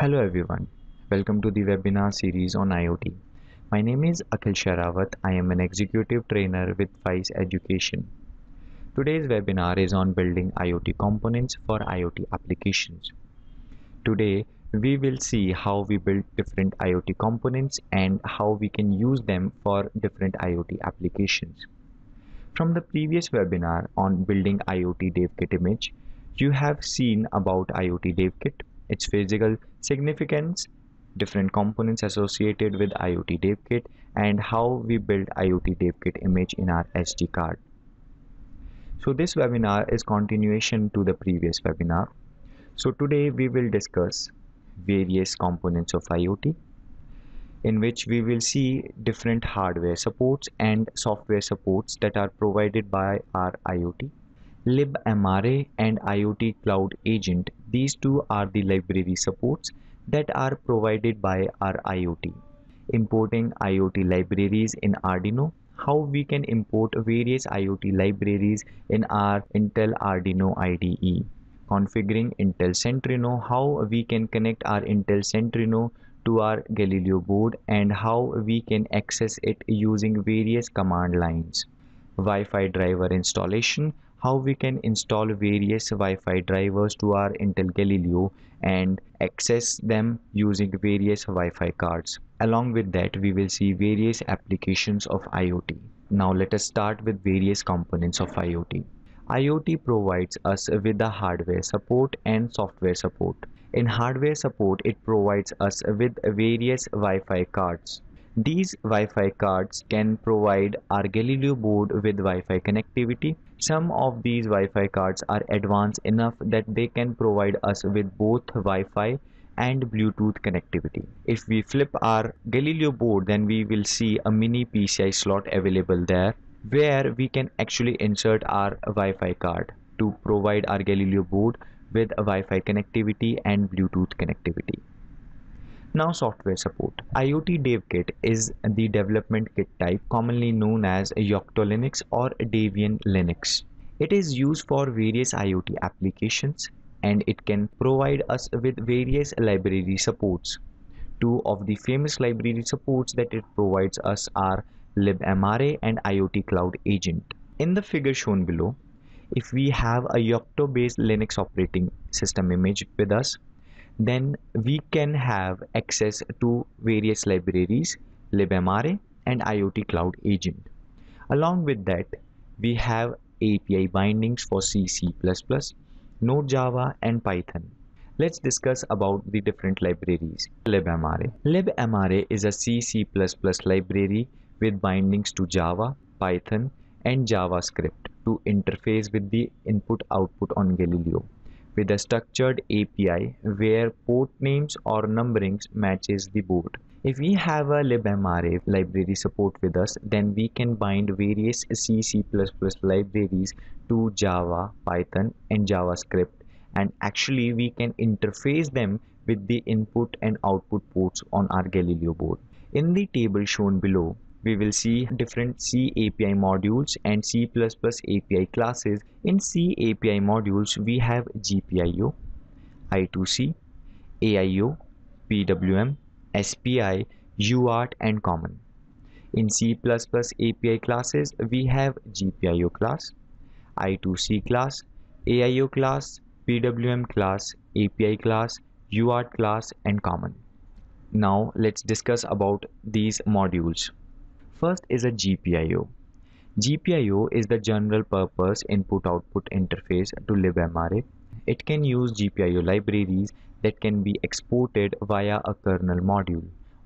Hello everyone, welcome to the webinar series on IoT. My name is Akhil Sharawat. I am an executive trainer with FICE Education. Today's webinar is on building IoT components for IoT applications. Today, we will see how we build different IoT components and how we can use them for different IoT applications. From the previous webinar on building IoT DevKit image, you have seen about IoT DevKit its physical significance, different components associated with IoT DevKit, and how we build IoT DevKit image in our SD card. So this webinar is continuation to the previous webinar. So today we will discuss various components of IoT in which we will see different hardware supports and software supports that are provided by our IoT. Libmra and IoT Cloud Agent, these two are the library supports that are provided by our IoT. Importing IoT libraries in Arduino, how we can import various IoT libraries in our Intel Arduino IDE. Configuring Intel Centrino, how we can connect our Intel Centrino to our Galileo board and how we can access it using various command lines. Wi-Fi driver installation, how we can install various Wi-Fi drivers to our Intel Galileo and access them using various Wi-Fi cards. Along with that, we will see various applications of IoT. Now let us start with various components of IoT. IoT provides us with the hardware support and software support. In hardware support, it provides us with various Wi-Fi cards. These Wi-Fi cards can provide our Galileo board with Wi-Fi connectivity. Some of these Wi-Fi cards are advanced enough that they can provide us with both Wi-Fi and Bluetooth connectivity. If we flip our Galileo board, then we will see a mini PCI slot available there where we can actually insert our Wi-Fi card to provide our Galileo board with Wi-Fi connectivity and Bluetooth connectivity. Now software support. IoT Dev Kit is the development kit type commonly known as Yocto Linux or Debian Linux. It is used for various IoT applications and it can provide us with various library supports. Two of the famous library supports that it provides us are libmraa and IoT Cloud Agent. In the figure shown below, if we have a Yocto based Linux operating system image with us then we can have access to various libraries libmraa and IoT Cloud Agent. Along with that we have API bindings for C, C++, Node Java and Python. Let's discuss about the different libraries. libmraa. libmraa is a C, C++ library with bindings to Java, Python and JavaScript to interface with the input output on Galileo with a structured API where port names or numberings matches the board. If we have a libmraa library support with us, then we can bind various C, C++ libraries to Java, Python and JavaScript and actually we can interface them with the input and output ports on our Galileo board. In the table shown below, we will see different C API modules and C++ API classes. In C API modules, we have GPIO, I2C, AIO, PWM, SPI, UART and common. In C++ API classes, we have GPIO class, I2C class, AIO class, PWM class, SPI class, UART class and common. Now let's discuss about these modules. First is a GPIO. GPIO is the general purpose input-output interface to libmraa. It can use GPIO libraries that can be exported via a kernel module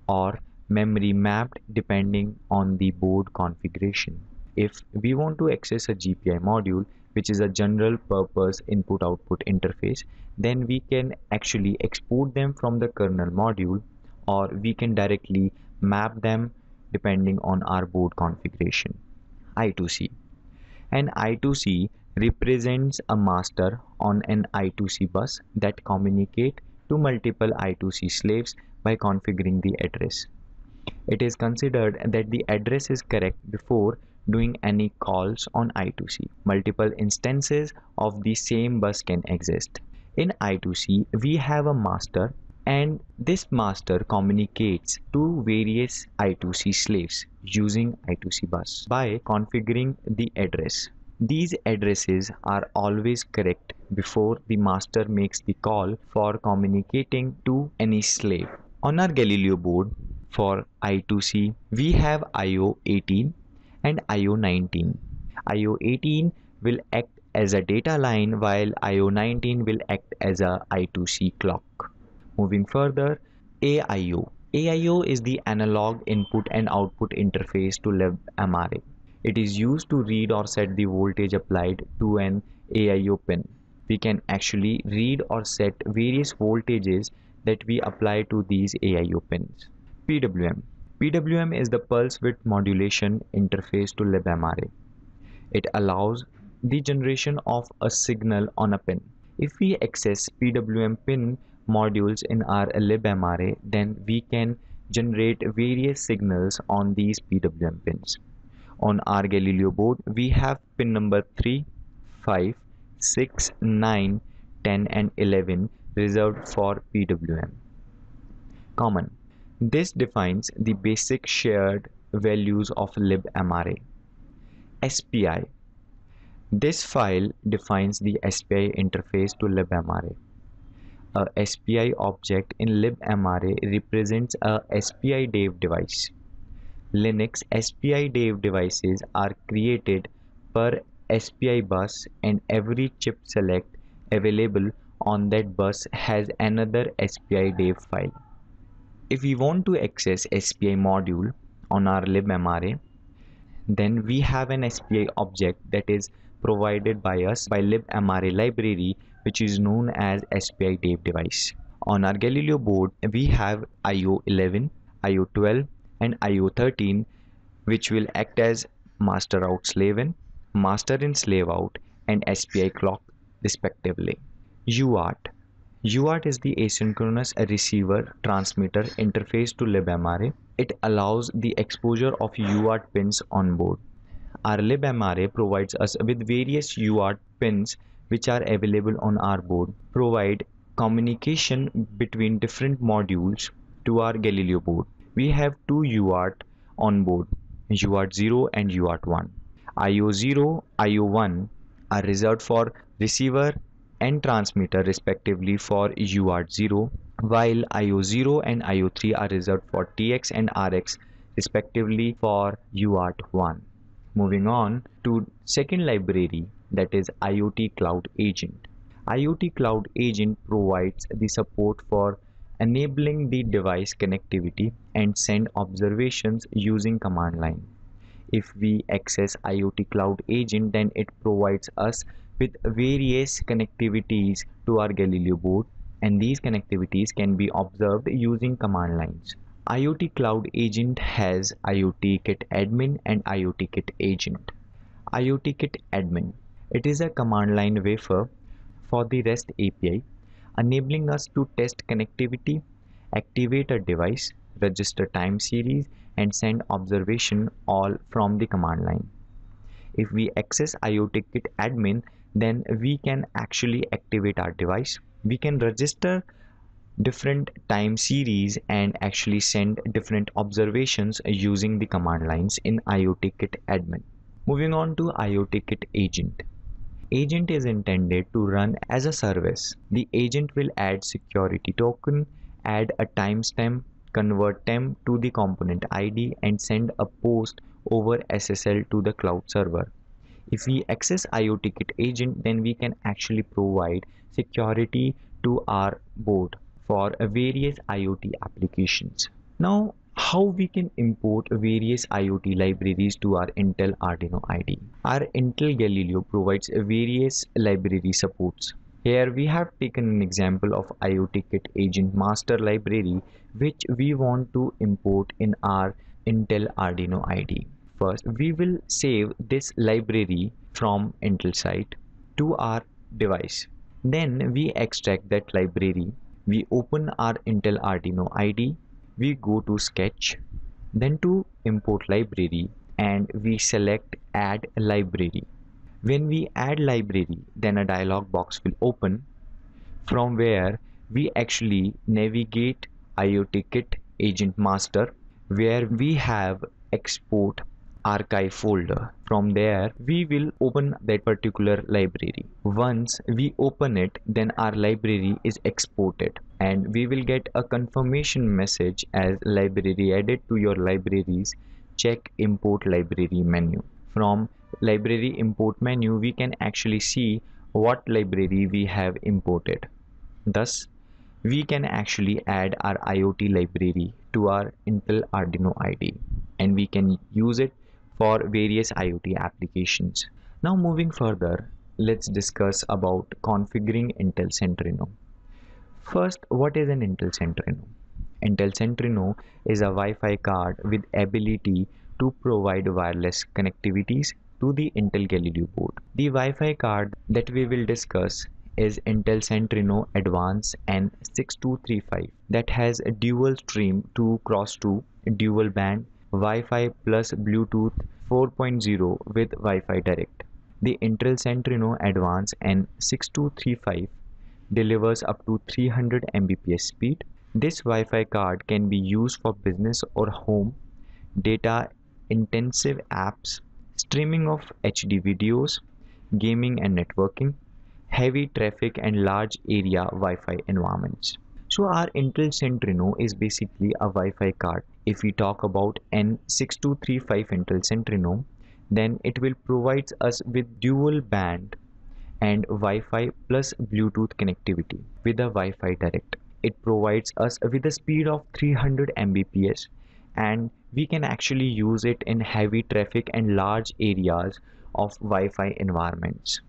or memory mapped depending on the board configuration. If we want to access a GPI module, which is a general purpose input output interface, then we can actually export them from the kernel module or we can directly map them depending on our board configuration. I2C. An I2C represents a master on an I2C bus that communicate to multiple I2C slaves by configuring the address. It is considered that the address is correct before doing any calls on I2C. Multiple instances of the same bus can exist. In I2C, we have a master and this master communicates to various I2C slaves using I2C bus by configuring the address. These addresses are always correct before the master makes the call for communicating to any slave. On our Galileo board for I2C, we have IO18 and IO19. IO18 will act as a data line while IO19 will act as a I2C clock. Moving further, AIO. AIO is the analog input and output interface to libmraa. It is used to read or set the voltage applied to an AIO pin. We can actually read or set various voltages that we apply to these AIO pins. PWM. PWM is the pulse width modulation interface to libmraa. It allows the generation of a signal on a pin. If we access PWM pin modules in our libmraa then we can generate various signals on these PWM pins. On our Galileo board we have pin number 3, 5, 6, 9, 10 and 11 reserved for PWM. Common. This defines the basic shared values of libmraa. SPI. This file defines the SPI interface to libmraa. A SPI object in libmraa represents a spidev device. Linux spidev devices are created per SPI bus and every chip select available on that bus has another spidev file. If we want to access SPI module on our libmraa, then we have an SPI object that is provided by us by libmraa library which is known as spidev device. On our Galileo board, we have IO11, IO12 and IO13 which will act as master out slave in, master in slave out and SPI clock respectively. UART UART is the asynchronous receiver transmitter interface to libmraa. It allows the exposure of UART pins on board. Our libmraa provides us with various UART pins which are available on our board provide communication between different modules to our Galileo board. We have two UART on board, UART 0 and UART 1. IO0, IO1 are reserved for receiver and transmitter respectively for UART 0 while IO0 and IO3 are reserved for TX and RX respectively for UART 1. Moving on to second library that is IoT Cloud Agent. IoT Cloud Agent provides the support for enabling the device connectivity and send observations using command line. If we access IoT Cloud Agent then it provides us with various connectivities to our Galileo board and these connectivities can be observed using command lines. IoT Cloud Agent has IoT Kit Admin and IoT Kit Agent. IoT Kit Admin it is a command line wrapper for the REST API, enabling us to test connectivity, activate a device, register time series, and send observation all from the command line. If we access IoT Kit admin, then we can actually activate our device. We can register different time series and actually send different observations using the command lines in IoTKit admin. Moving on to IoTKit agent agent is intended to run as a service. The agent will add security token, add a timestamp, convert temp to the component ID and send a post over SSL to the cloud server. If we access IoTKit agent, then we can actually provide security to our board for various IoT applications. Now, how we can import various IoT libraries to our Intel Arduino IDE. Our Intel Galileo provides various library supports. Here we have taken an example of IoTKit agent master library which we want to import in our Intel Arduino IDE. First, we will save this library from Intel site to our device. Then we extract that library. We open our Intel Arduino IDE we go to sketch then to import library and we select add library. When we add library then a dialog box will open from where we actually navigate IoT Kit Agent Master where we have export archive folder. From there we will open that particular library. Once we open it then our library is exported. And we will get a confirmation message as library added to your libraries check import library menu. From library import menu we can actually see what library we have imported. Thus we can actually add our IoT library to our Intel Arduino IDE and we can use it for various IoT applications. Now moving further, let's discuss about configuring Intel Centrino. First, what is an Intel Centrino? Intel Centrino is a Wi-Fi card with ability to provide wireless connectivities to the Intel Galileo board. The Wi-Fi card that we will discuss is Intel Centrino Advance N6235 that has a dual stream to cross to dual band Wi-Fi plus Bluetooth 4.0 with Wi-Fi Direct. The Intel Centrino Advance N6235 delivers up to 300 Mbps speed. This Wi-Fi card can be used for business or home data intensive apps, streaming of HD videos, gaming and networking, heavy traffic and large area Wi-Fi environments. So our Intel Centrino is basically a Wi-Fi card. If we talk about N6235 Intel Centrino, then it will provide us with dual band and Wi-Fi plus Bluetooth connectivity with a Wi-Fi Direct. It provides us with a speed of 300 Mbps and we can actually use it in heavy traffic and large areas of Wi-Fi environments.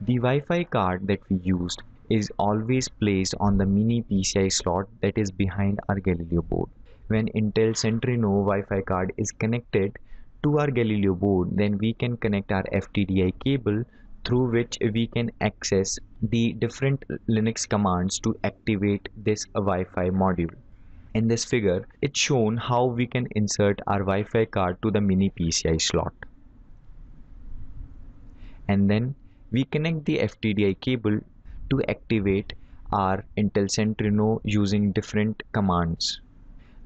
The Wi-Fi card that we used is always placed on the mini PCI slot that is behind our Galileo board. When Intel Centrino Wi-Fi card is connected to our Galileo board, then we can connect our FTDI cable through which we can access the different Linux commands to activate this Wi-Fi module. In this figure, it's shown how we can insert our Wi-Fi card to the mini PCI slot. And then we connect the FTDI cable to activate our Intel Centrino using different commands.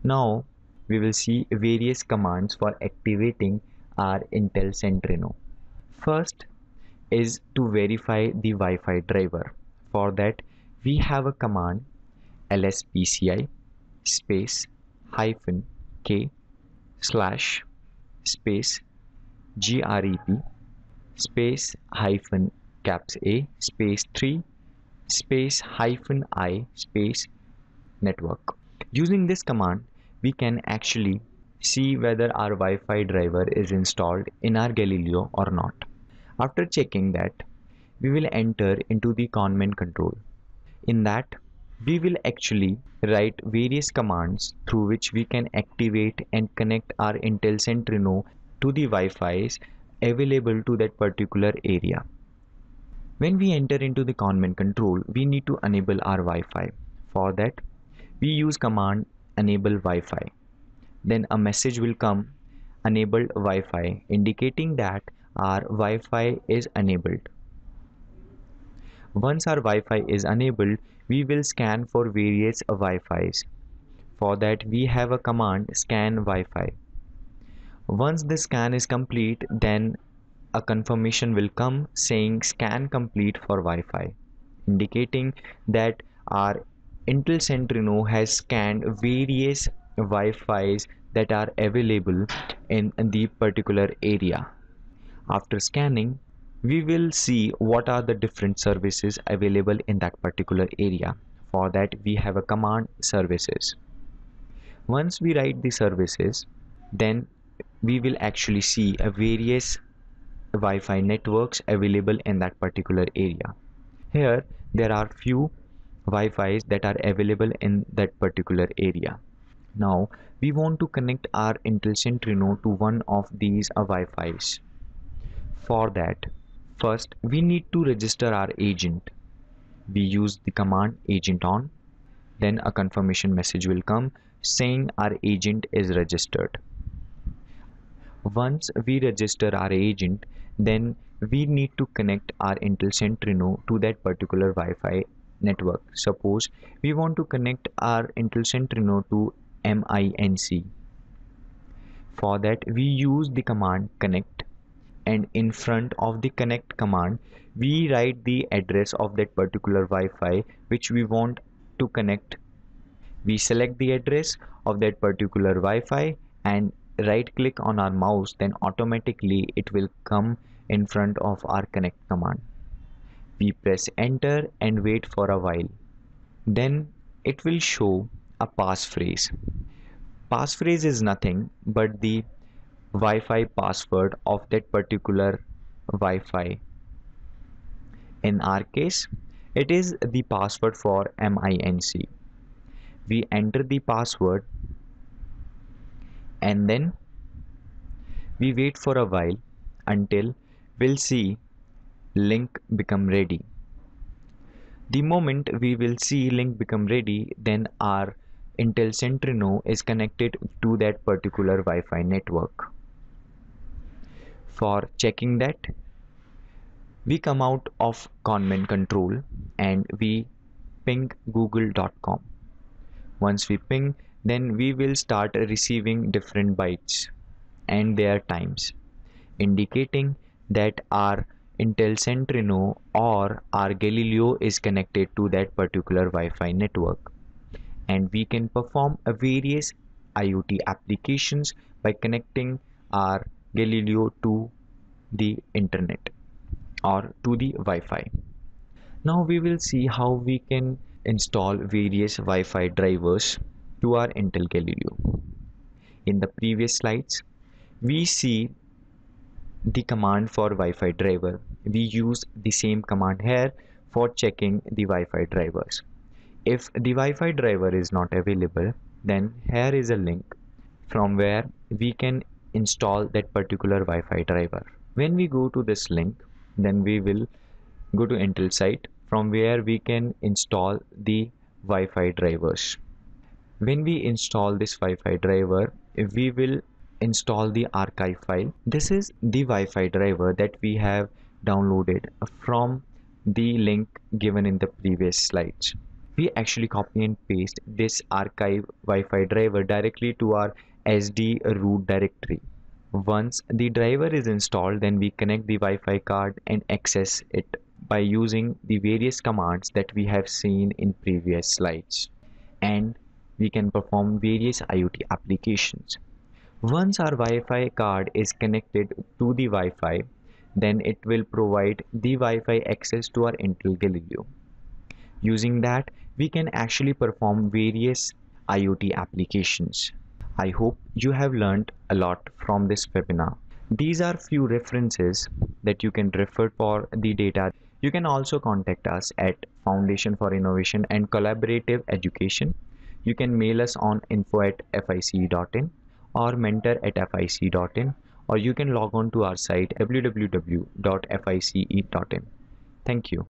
Now we will see various commands for activating our Intel Centrino. First is to verify the Wi-Fi driver. For that we have a command lspci space hyphen k slash space grep space hyphen caps a space 3 space hyphen i space network. Using this command, we can actually see whether our Wi-Fi driver is installed in our Galileo or not. After checking that, we will enter into the connman control. In that, we will actually write various commands through which we can activate and connect our Intel Centrino to the Wi-Fi's available to that particular area. When we enter into the connman control, we need to enable our Wi-Fi. For that, we use command enable Wi-Fi. Then a message will come enabled Wi-Fi indicating that our Wi-Fi is enabled. Once our Wi-Fi is enabled, we will scan for various Wi-Fis. For that, we have a command scan Wi-Fi. Once the scan is complete, then a confirmation will come saying scan complete for Wi-Fi indicating that our Intel Centrino has scanned various Wi-Fi's that are available in the particular area. After scanning, we will see what are the different services available in that particular area. For that, we have a command services. Once we write the services, then we will actually see a various Wi-Fi networks available in that particular area. Here there are few Wi-Fi's that are available in that particular area. Now we want to connect our Intel Centrino to one of these uh, Wi-Fi's. For that, first we need to register our agent. We use the command agent on. Then a confirmation message will come saying our agent is registered. Once we register our agent, then we need to connect our Intel Centrino to that particular Wi-Fi network. Suppose we want to connect our Intel Centrino to MINC. For that we use the command connect and in front of the connect command we write the address of that particular Wi-Fi which we want to connect. We select the address of that particular Wi-Fi and right click on our mouse then automatically it will come in front of our connect command. We press enter and wait for a while. Then it will show a passphrase. Passphrase is nothing but the Wi-Fi password of that particular Wi-Fi. In our case it is the password for MINC we enter the password and then we wait for a while until we'll see link become ready. The moment we will see link become ready then our Intel Centrino is connected to that particular Wi-Fi network. For checking that we come out of command control and we ping google.com once we ping then we will start receiving different bytes and their times indicating that our Intel Centrino or our Galileo is connected to that particular Wi-Fi network and we can perform a various IoT applications by connecting our Galileo to the internet or to the Wi-Fi. Now we will see how we can install various Wi-Fi drivers to our Intel Galileo. In the previous slides, we see the command for Wi-Fi driver. We use the same command here for checking the Wi-Fi drivers. If the Wi-Fi driver is not available, then here is a link from where we can install that particular Wi-Fi driver. When we go to this link, then we will go to Intel site from where we can install the Wi-Fi drivers when we install this Wi-Fi driver we will install the archive file. This is the Wi-Fi driver that we have downloaded from the link given in the previous slides. We actually copy and paste this archive Wi-Fi driver directly to our SD root directory. Once the driver is installed then we connect the Wi-Fi card and access it by using the various commands that we have seen in previous slides. And we can perform various IoT applications. Once our Wi-Fi card is connected to the Wi-Fi, then it will provide the Wi-Fi access to our Intel Galileo. Using that, we can actually perform various IoT applications. I hope you have learned a lot from this webinar. These are few references that you can refer for the data. You can also contact us at Foundation for Innovation and Collaborative Education you can mail us on info at fice.in or mentor at fice.in or you can log on to our site www.fice.in. Thank you.